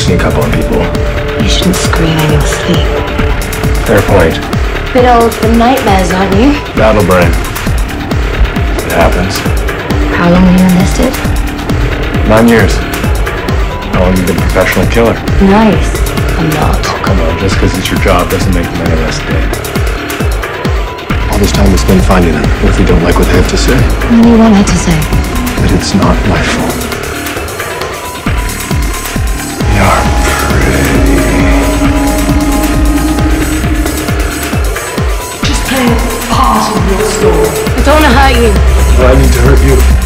sneak up on people. You shouldn't scream in your sleep. Fair point. Bit old for nightmares, aren't you? Battle brain. It happens. How long were you enlisted? Nine years. How long you been a professional killer? Nice. I'm not. Oh, Come on, just because it's your job doesn't make them any less dead. All this time we spend finding them. What if we don't like what they have to say? What do you want her to say? That it's not my fault. Don't want to hurt you. Do I need to hurt you?